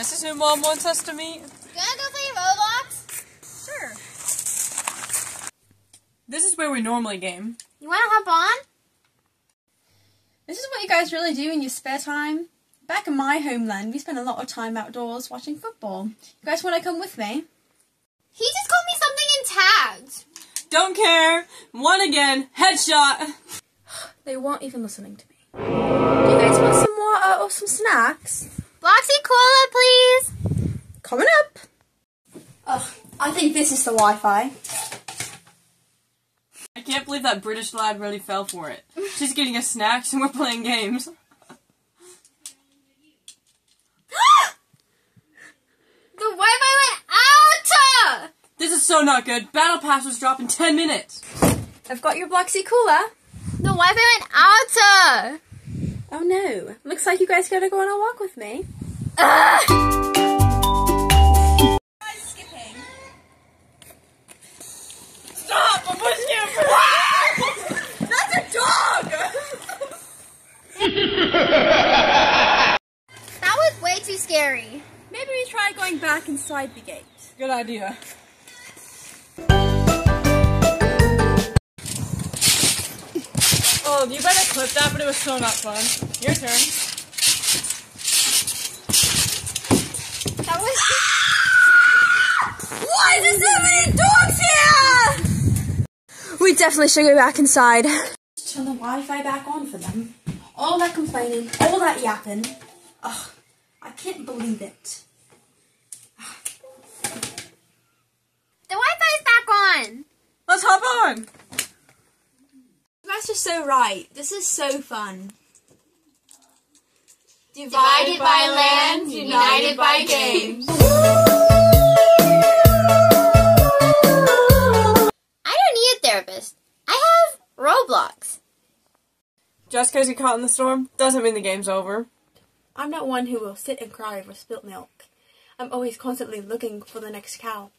that Mom wants us to meet? Gonna go play Roblox? Sure. This is where we normally game. You wanna hop on? This is what you guys really do in your spare time. Back in my homeland, we spend a lot of time outdoors watching football. You guys want to come with me? He just called me something in tags. Don't care. One again. Headshot. They weren't even listening to me. Do you guys want some water or some snacks? Bloxy Cola, please. Coming up. Ugh, I think this is the Wi-Fi. I can't believe that British lad really fell for it. She's getting us snacks and we're playing games. The Wi-Fi went out. This is so not good. Battle Pass was dropped in 10 minutes. I've got your Bloxy Cooler. The Wi-Fi went out. Oh no, looks like you guys gotta go on a walk with me. Skipping. Stop! I'm pushing you! That's a dog! That was way too scary. Maybe we try going back inside the gate. Good idea. Oh, you better clip that, but it was so not fun. Your turn. That was. Why is there so many dogs here? We definitely should go back inside. Turn the Wi-Fi back on for them. All that complaining, all that yapping. Ugh, I can't believe it. The Wi-Fi's back on. Let's hop on! You guys are so right. This is so fun. Divided by land, united by games. I don't need a therapist. I have Roblox. Just because you caught in the storm doesn't mean the game's over. I'm not one who will sit and cry over spilt milk. I'm always constantly looking for the next cow.